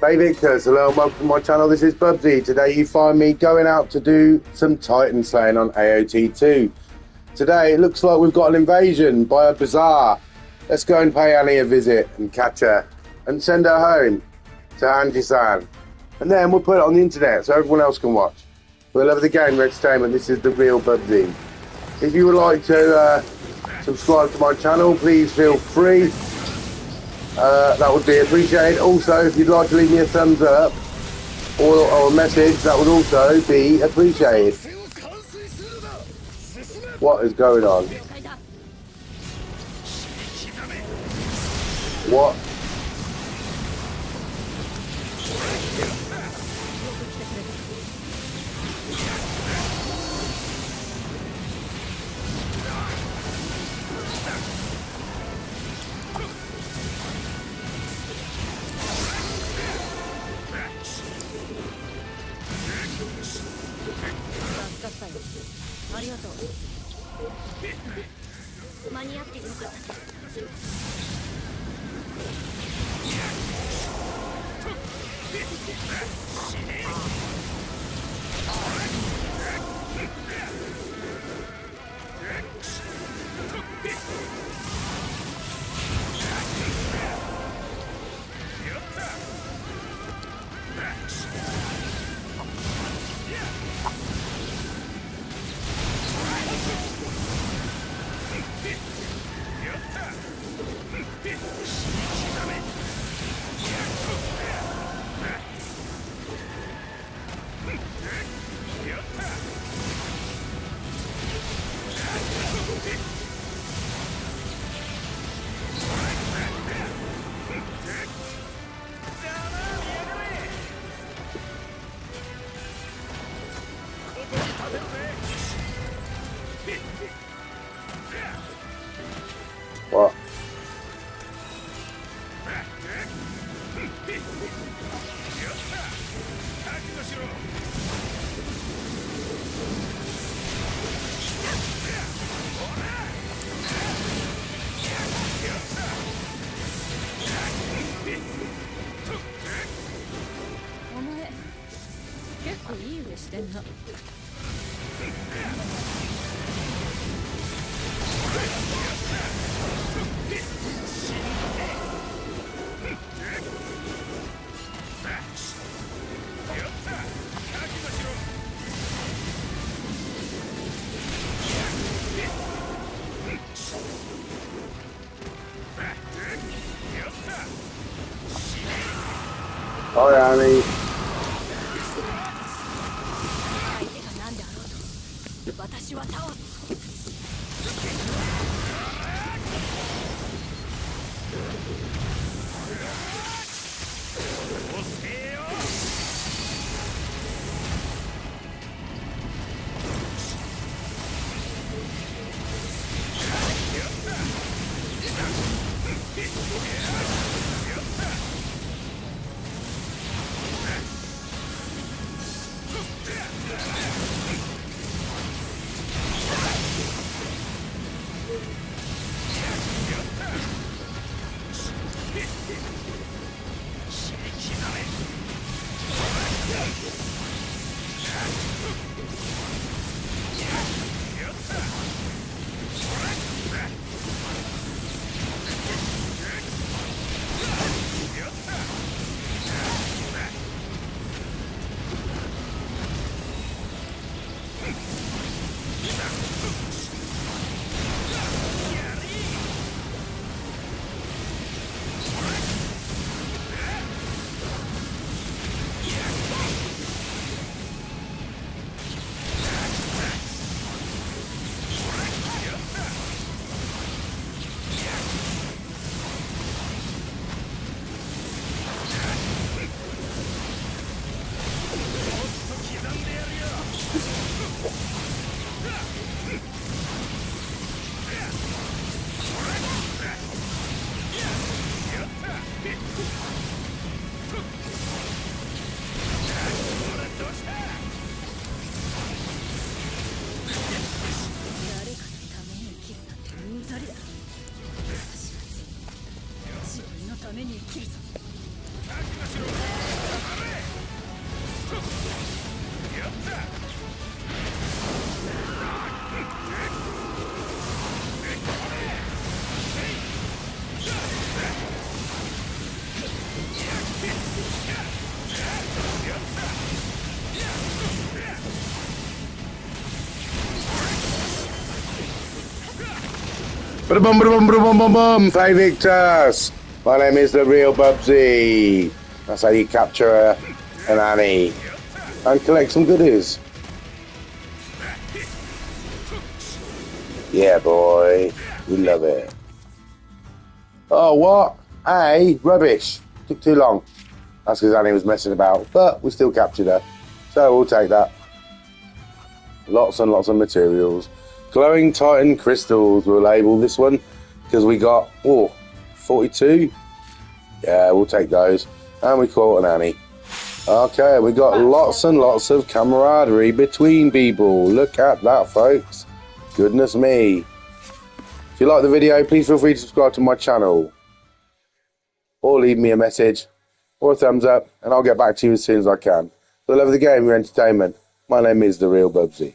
Hey Victors, hello and welcome to my channel. This is Bubzy. Today you find me going out to do some Titan slaying on AOT2. Today it looks like we've got an invasion by a bazaar. Let's go and pay Annie a visit and catch her and send her home to Hange-san. And then we'll put it on the internet so everyone else can watch. The love of the game, entertainment, this is the real Bubzy. If you would like to uh, subscribe to my channel, please feel free. Uh, that would be appreciated. Also, if you'd like to leave me a thumbs up or, or a message, that would also be appreciated. What is going on? What? What? Hi, お前結構いい上してんな。おいろうイ私は倒すやった Bum bum. Play Victus. My name is the real Bubzy. That's how you capture an Annie and collect some goodies. Yeah, boy. We love it. Oh, what? Hey, rubbish. Took too long. That's because Annie was messing about, but we still captured her. So we'll take that. Lots and lots of materials. Glowing Titan crystals, we'll label this one because we got, oh, 42. Yeah, we'll take those. And we caught an Annie. Okay, we got lots and lots of camaraderie between people. Look at that, folks. Goodness me. If you like the video, please feel free to subscribe to my channel. Or leave me a message or a thumbs up, and I'll get back to you as soon as I can. For the love of the game, your entertainment, my name is The Real Bubzy.